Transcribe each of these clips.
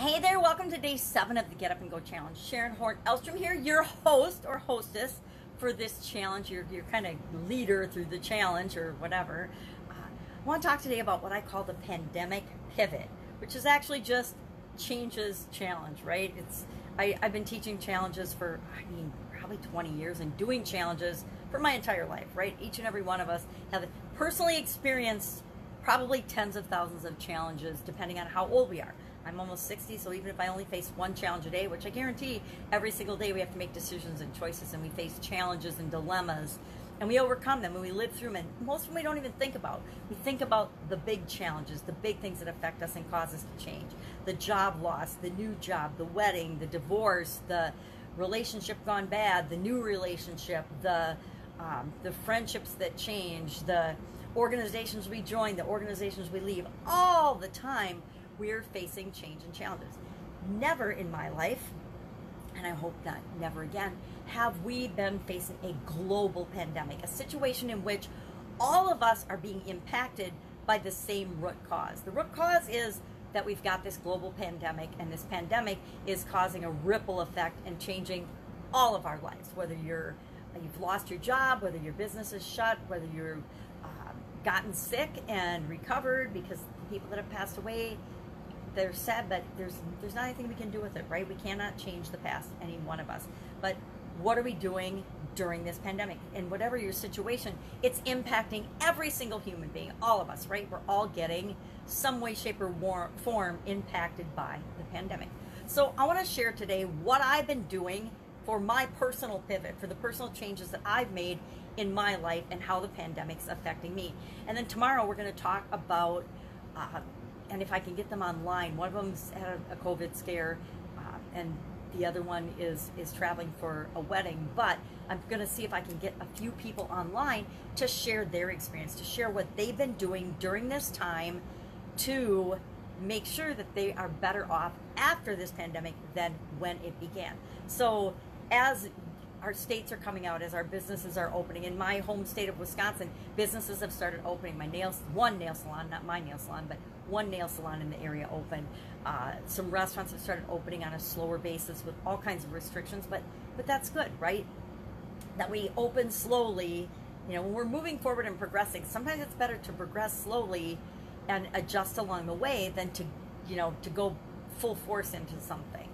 Hey there, welcome to day seven of the Get Up and Go Challenge. Sharon Horne-Ellstrom here, your host or hostess for this challenge. You're, you're kind of leader through the challenge or whatever. Uh, I want to talk today about what I call the pandemic pivot, which is actually just changes challenge, right? It's I, I've been teaching challenges for, I mean, probably 20 years and doing challenges for my entire life, right? Each and every one of us have personally experienced probably tens of thousands of challenges depending on how old we are. I'm almost 60, so even if I only face one challenge a day, which I guarantee every single day we have to make decisions and choices and we face challenges and dilemmas and we overcome them and we live through them and most of them we don't even think about. We think about the big challenges, the big things that affect us and cause us to change. The job loss, the new job, the wedding, the divorce, the relationship gone bad, the new relationship, the um, the friendships that change, the organizations we join, the organizations we leave, all the time we're facing change and challenges. Never in my life, and I hope that never again, have we been facing a global pandemic, a situation in which all of us are being impacted by the same root cause. The root cause is that we've got this global pandemic, and this pandemic is causing a ripple effect and changing all of our lives. Whether you're you've lost your job, whether your business is shut, whether you've um, gotten sick and recovered because people that have passed away they're sad, but there's there's not anything we can do with it, right? We cannot change the past, any one of us. But what are we doing during this pandemic? And whatever your situation, it's impacting every single human being, all of us, right? We're all getting some way, shape, or form impacted by the pandemic. So I want to share today what I've been doing for my personal pivot, for the personal changes that I've made in my life and how the pandemic's affecting me. And then tomorrow we're going to talk about uh, and if I can get them online, one of them's had a, a COVID scare, uh, and the other one is is traveling for a wedding. But I'm going to see if I can get a few people online to share their experience, to share what they've been doing during this time, to make sure that they are better off after this pandemic than when it began. So as our states are coming out as our businesses are opening. In my home state of Wisconsin, businesses have started opening. My nails, one nail salon, not my nail salon, but one nail salon in the area open. Uh, some restaurants have started opening on a slower basis with all kinds of restrictions, but but that's good, right? That we open slowly. You know, when we're moving forward and progressing, sometimes it's better to progress slowly and adjust along the way than to, you know, to go full force into something.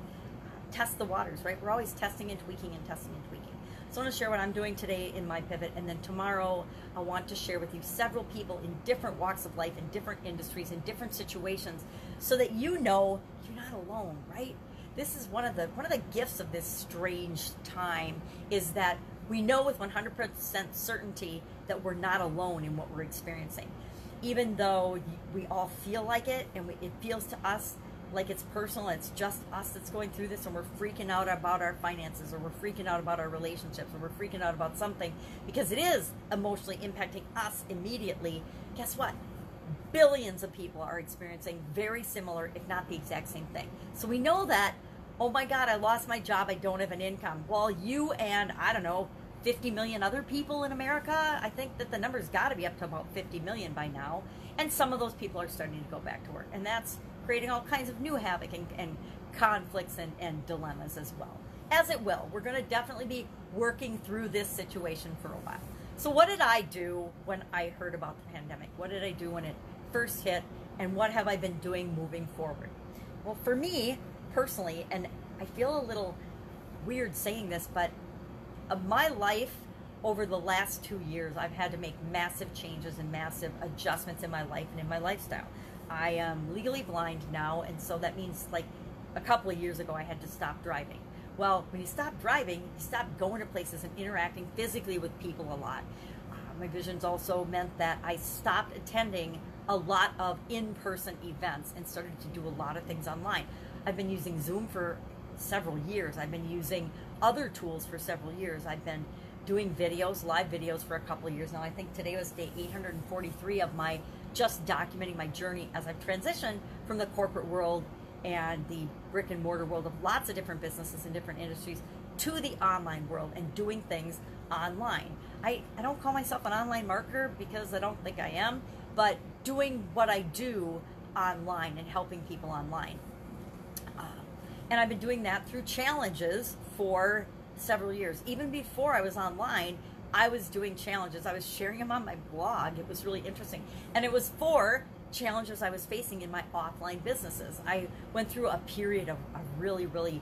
Test the waters, right? We're always testing and tweaking and testing and tweaking. So I want to share what I'm doing today in my pivot, and then tomorrow I want to share with you several people in different walks of life, in different industries, in different situations, so that you know you're not alone, right? This is one of the one of the gifts of this strange time is that we know with 100% certainty that we're not alone in what we're experiencing. Even though we all feel like it and it feels to us like it's personal, it's just us that's going through this, and we're freaking out about our finances, or we're freaking out about our relationships, or we're freaking out about something because it is emotionally impacting us immediately. Guess what? Billions of people are experiencing very similar, if not the exact same thing. So we know that, oh my God, I lost my job, I don't have an income. Well, you and, I don't know, 50 million other people in America. I think that the number's got to be up to about 50 million by now. And some of those people are starting to go back to work. And that's creating all kinds of new havoc and, and conflicts and, and dilemmas as well. As it will. We're going to definitely be working through this situation for a while. So, what did I do when I heard about the pandemic? What did I do when it first hit? And what have I been doing moving forward? Well, for me personally, and I feel a little weird saying this, but uh, my life over the last two years, I've had to make massive changes and massive adjustments in my life and in my lifestyle. I am legally blind now, and so that means like a couple of years ago I had to stop driving. Well, when you stop driving, you stop going to places and interacting physically with people a lot. Uh, my visions also meant that I stopped attending a lot of in-person events and started to do a lot of things online. I've been using Zoom for several years. I've been using other tools for several years. I've been doing videos, live videos for a couple of years now. I think today was day 843 of my just documenting my journey as I've transitioned from the corporate world and the brick and mortar world of lots of different businesses and different industries to the online world and doing things online. I, I don't call myself an online marketer because I don't think I am, but doing what I do online and helping people online. Uh, and I've been doing that through challenges for several years. Even before I was online, I was doing challenges. I was sharing them on my blog. It was really interesting. And it was for challenges I was facing in my offline businesses. I went through a period of, really, really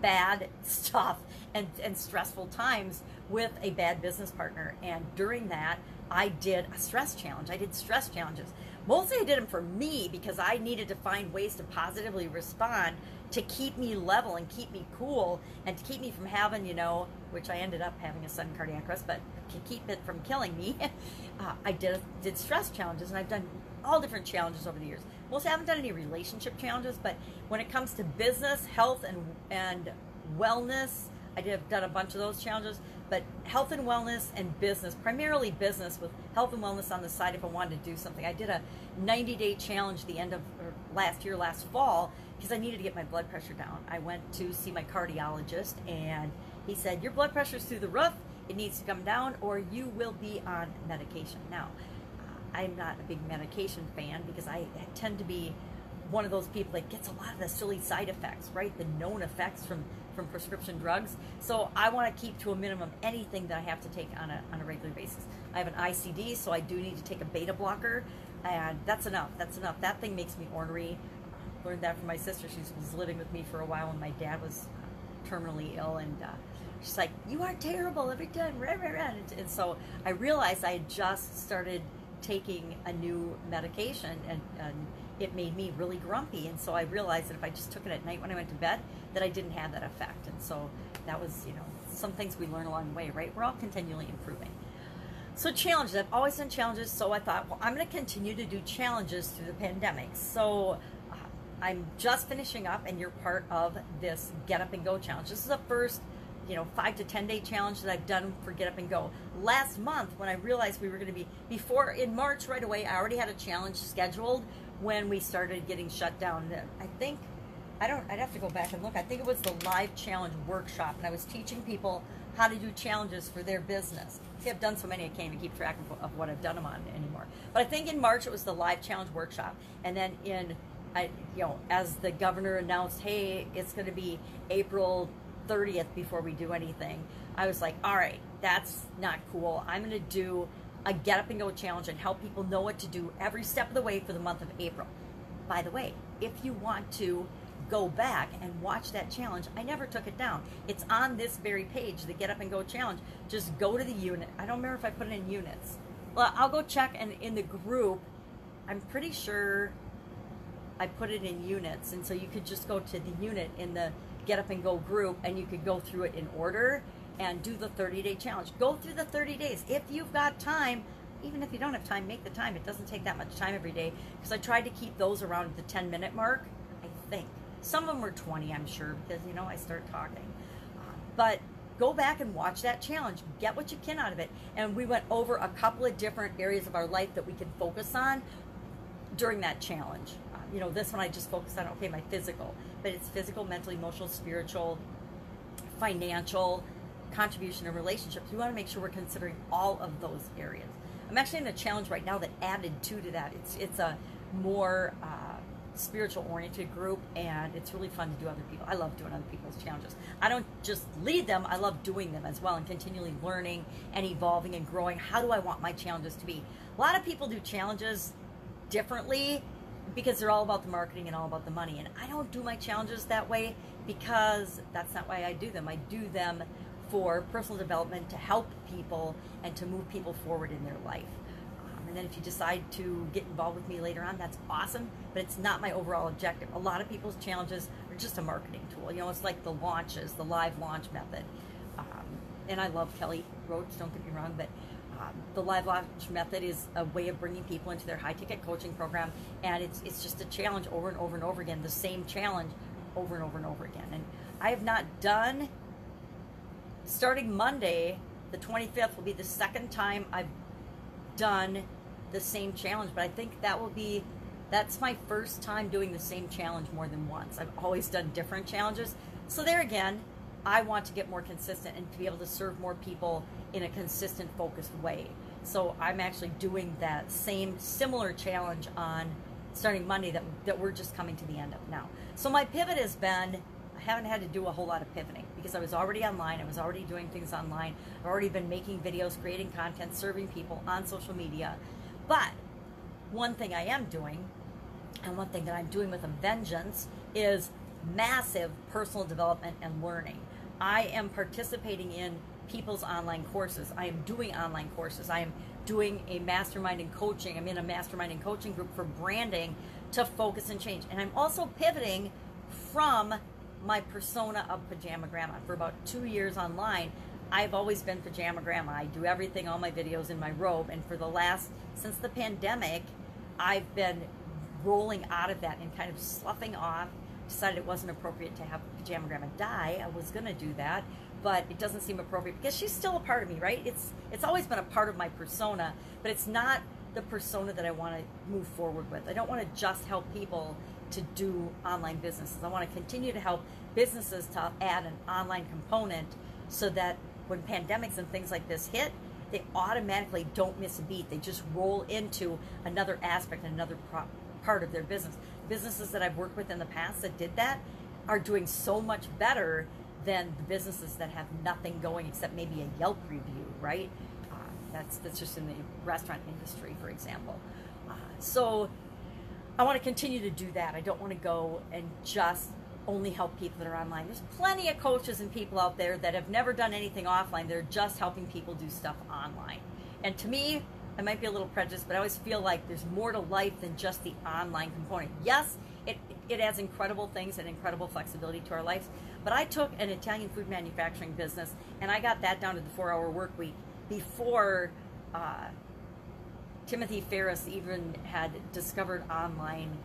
bad stuff and, and stressful times with a bad business partner. And during that, I did a stress challenge. I did stress challenges. Mostly I did them for me because I needed to find ways to positively respond to keep me level and keep me cool and to keep me from having, you know, which I ended up having a sudden cardiac arrest, but to keep it from killing me, uh, I did did stress challenges and I've done all different challenges over the years. Mostly I haven't done any relationship challenges, but when it comes to business, health, and and wellness, I did have done a bunch of those challenges. But health and wellness and business, primarily business, with health and wellness on the side. If I wanted to do something, I did a 90 day challenge the end of last year, last fall, because I needed to get my blood pressure down. I went to see my cardiologist, and he said, "Your blood pressure's through the roof. It needs to come down, or you will be on medication." Now, I'm not a big medication fan because I tend to be one of those people that gets a lot of the silly side effects, right? The known effects from from prescription drugs. So I want to keep to a minimum anything that I have to take on a on a regular basis. I have an ICD, so I do need to take a beta blocker, and that's enough. That's enough. That thing makes me ornery. Learned that from my sister. She was living with me for a while when my dad was terminally ill, and uh, she's like, "You are terrible every time." Rah, rah, rah. And, and so I realized I had just started taking a new medication and, and it made me really grumpy. And so I realized that if I just took it at night when I went to bed, that I didn't have that effect. And so that was, you know, some things we learn along the way, right? We're all continually improving. So challenges, I've always done challenges. So I thought, well, I'm going to continue to do challenges through the pandemic. So uh, I'm just finishing up, and you're part of this Get Up and Go challenge. This is the first you know five to ten day challenge that I've done for Get Up and Go. Last month, when I realized we were going to be before in March right away, I already had a challenge scheduled when we started getting shut down. I think I don't. I'd have to go back and look. I think it was the live challenge workshop, and I was teaching people how to do challenges for their business. See, I've done so many, I can't even keep track of, of what I've done them on anymore. But I think in March it was the live challenge workshop, and then in, I, you know, as the governor announced, hey, it's going to be April 30th before we do anything. I was like, all right, that's not cool. I'm going to do a get up and go challenge and help people know what to do every step of the way for the month of April. By the way, if you want to go back and watch that challenge, I never took it down. It's on this very page, the Get Up and Go challenge. Just go to the unit. I don't remember if I put it in units. Well, I'll go check and in the group, I'm pretty sure I put it in units. And so you could just go to the unit in the Get Up and Go group and you could go through it in order and do the 30 day challenge. Go through the 30 days. If you've got time, even if you don't have time, make the time. It doesn't take that much time every day because I tried to keep those around the 10 minute mark, I think. Some of them were 20, I'm sure, because, you know, I start talking. but go back and watch that challenge. Get what you can out of it. And we went over a couple of different areas of our life that we can focus on during that challenge. You know, this one I just focused on, okay, my physical, but it's physical, mental, emotional, spiritual, financial, contribution, and relationships. We want to make sure we're considering all of those areas. I'm actually in a challenge right now that added two to that. It's it's a more uh, spiritual oriented group, and it's really fun to do other people. I love doing other people's challenges. I don't just lead them; I love doing them as well, and continually learning and evolving and growing. How do I want my challenges to be? A lot of people do challenges differently because they're all about the marketing and all about the money. And I don't do my challenges that way because that's not why I do them. I do them for personal development to help people and to move people forward in their life. Um, and then if you decide to get involved with me later on, that's awesome, but it's not my overall objective. A lot of people's challenges are just a marketing tool. You know, it's like the launches, the live launch method. Um, and I love Kelly Roach, don't get me wrong, but um, the live launch method is a way of bringing people into their high ticket coaching program, and it's it's just a challenge over and over and over again, the same challenge over and over and over again. And I have not done starting Monday, the 25th will be the second time I've done the same challenge, but I think that will be that's my first time doing the same challenge more than once. I've always done different challenges. So there again, I want to get more consistent and to be able to serve more people in a consistent, focused way. So I'm actually doing that same similar challenge on starting Monday that, that we're just coming to the end of now. So my pivot has been I haven't had to do a whole lot of pivoting because I was already online. I was already doing things online. I've already been making videos, creating content, serving people on social media. But one thing I am doing, and one thing that I'm doing with a vengeance, is massive personal development and learning. I am participating in people's online courses. I am doing online courses. I am doing a mastermind and coaching. I'm in a mastermind and coaching group for branding to focus and change. And I'm also pivoting from my persona of pajama grandma. For about two years online, I've always been pajama grandma. I do everything, all my videos in my robe. And for the last, since the pandemic, I've been rolling out of that and kind of sloughing off. Decided it wasn't appropriate to have pajama grandma die. I was gonna do that, but it doesn't seem appropriate because she's still a part of me, right? It's it's always been a part of my persona, but it's not the persona that I want to move forward with. I don't want to just help people to do online businesses. I want to continue to help businesses to add an online component so that when pandemics and things like this hit, they automatically don't miss a beat. They just roll into another aspect, another pro- part of their business. Businesses that I've worked with in the past that did that are doing so much better than the businesses that have nothing going except maybe a Yelp review, right? Uh, that's that's just in the restaurant industry, for example. Uh, so I want to continue to do that. I don't want to go and just only help people that are online. There's plenty of coaches and people out there that have never done anything offline. They're just helping people do stuff online. And to me, I might be a little prejudiced, but I always feel like there's more to life than just the online component. Yes, it, it adds incredible things and incredible flexibility to our lives. But I took an Italian food manufacturing business and I got that down to the four hour work week before uh, Timothy Ferriss even had discovered online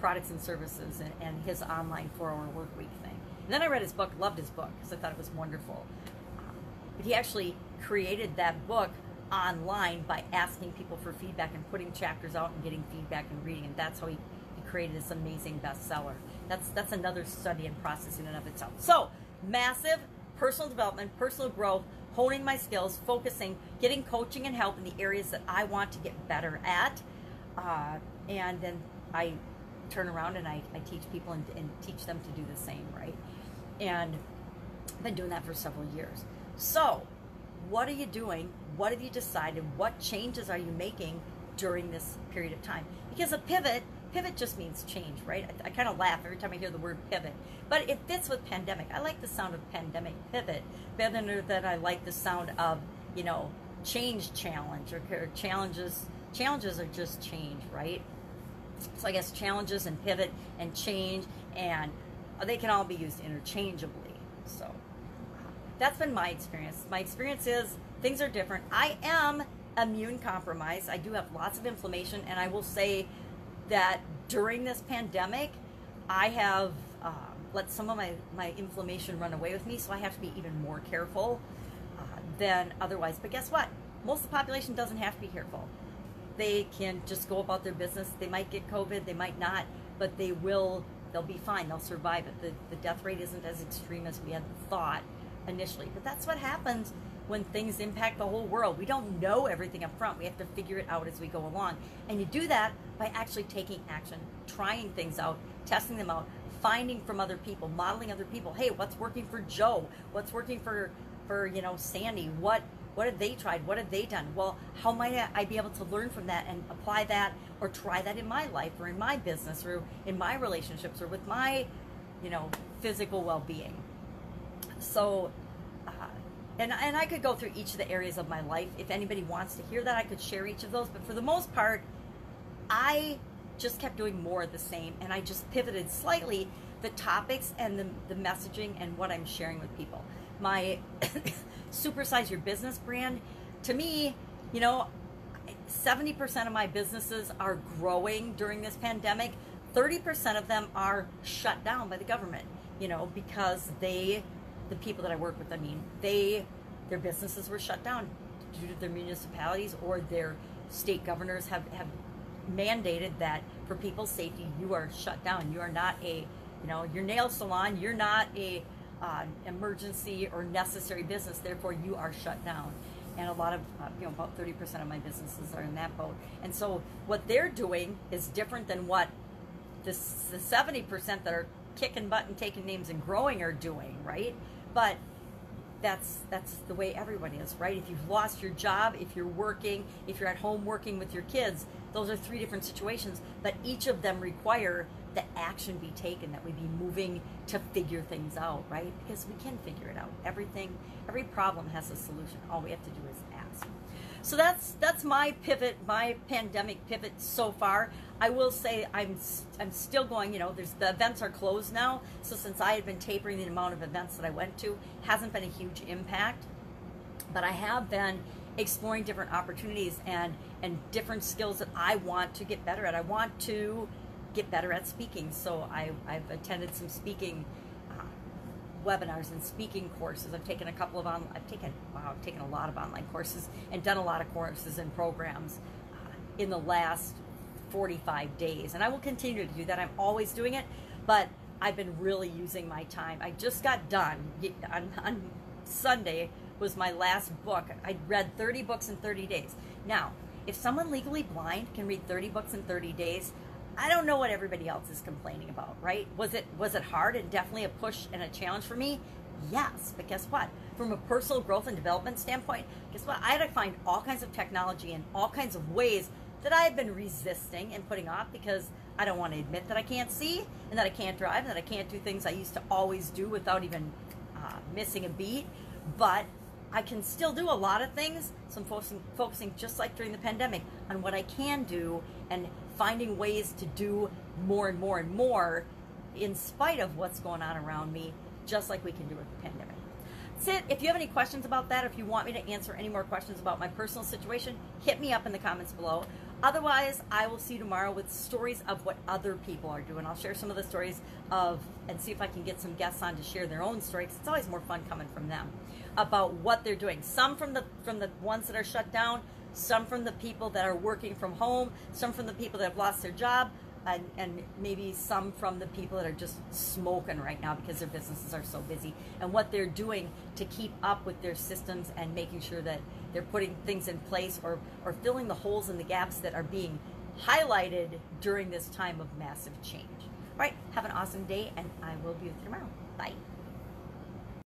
products and services and, and his online four hour work week thing. And then I read his book, loved his book because I thought it was wonderful. Um, but he actually created that book online by asking people for feedback and putting chapters out and getting feedback and reading. And that's how he, he created this amazing bestseller. That's that's another study and process in and of itself. So massive personal development, personal growth, honing my skills, focusing, getting coaching and help in the areas that I want to get better at. Uh, and then I turn around and I, I teach people and, and teach them to do the same, right? And I've been doing that for several years. So, what are you doing? What have you decided? What changes are you making during this period of time? Because a pivot, pivot just means change, right? I, I kind of laugh every time I hear the word pivot, but it fits with pandemic. I like the sound of pandemic pivot better than I like the sound of, you know, change challenge or, or challenges. Challenges are just change, right? So I guess challenges and pivot and change and they can all be used interchangeably. So that's been my experience. My experience is things are different. I am immune compromised. I do have lots of inflammation, and I will say that during this pandemic, I have uh, let some of my, my inflammation run away with me, so I have to be even more careful uh, than otherwise. But guess what? Most of the population doesn't have to be careful they can just go about their business. They might get COVID, they might not, but they will, they'll be fine. They'll survive it. The, the death rate isn't as extreme as we had thought initially. But that's what happens when things impact the whole world. We don't know everything up front. We have to figure it out as we go along. And you do that by actually taking action, trying things out, testing them out, finding from other people, modeling other people. Hey, what's working for Joe? What's working for for, you know, Sandy? What what have they tried? What have they done? Well, how might I be able to learn from that and apply that or try that in my life or in my business or in my relationships or with my, you know, physical well being? So, and, and I could go through each of the areas of my life. If anybody wants to hear that, I could share each of those. But for the most part, I just kept doing more of the same and I just pivoted slightly the topics and the, the messaging and what I'm sharing with people. My supersize your business brand, to me, you know, 70% of my businesses are growing during this pandemic. 30% of them are shut down by the government, you know, because they, the people that I work with, I mean, they, their businesses were shut down due to their municipalities or their state governors have, have mandated that for people's safety, you are shut down. You are not a, you know, your nail salon, you're not a uh, emergency or necessary business, therefore you are shut down. and a lot of uh, you know about 30% of my businesses are in that boat and so what they're doing is different than what the, the 70% that are kicking butt and taking names and growing are doing right? But that's that's the way everyone is right? If you've lost your job if you're working if you're at home working with your kids those are three different situations but each of them require the action be taken that we be moving to figure things out right? Because we can figure it out. Everything every problem has a solution. All we have to do is ask. So that's that's my pivot my pandemic pivot so far. I will say i'm i'm still going you know there's the events are closed now. So since i had been tapering the amount of events that i went to hasn't been a huge impact. But i have been exploring different opportunities and and different skills that i want to get better at i want to get better at speaking. So I, I've attended some speaking uh, webinars and speaking courses. I've taken a couple of on. I've taken wow, I've taken a lot of online courses and done a lot of courses and programs uh, in the last 45 days, and I will continue to do that. I'm always doing it, but I've been really using my time. I just got done on, on Sunday was my last book. I read 30 books in 30 days. Now, if someone legally blind can read 30 books in 30 days, I don't know what everybody else is complaining about, right? Was it was it hard and definitely a push and a challenge for me? Yes, but guess what? From a personal growth and development standpoint, guess what? I had to find all kinds of technology and all kinds of ways that I have been resisting and putting off because I don't want to admit that I can't see and that I can't drive and that I can't do things I used to always do without even uh, missing a beat. But I can still do a lot of things. So I'm focusing, focusing just like during the pandemic on what I can do and finding ways to do more and more and more in spite of what's going on around me, just like we can do with the pandemic. That's it. If you have any questions about that, if you want me to answer any more questions about my personal situation, hit me up in the comments below. Otherwise, I will see you tomorrow with stories of what other people are doing. I'll share some of the stories of and see if I can get some guests on to share their own stories. It's always more fun coming from them about what they're doing. Some from the from the ones that are shut down, some from the people that are working from home, some from the people that have lost their job, and, and maybe some from the people that are just smoking right now because their businesses are so busy and what they're doing to keep up with their systems and making sure that they're putting things in place or, or filling the holes and the gaps that are being highlighted during this time of massive change. All right, have an awesome day, and I will be with you tomorrow. Bye.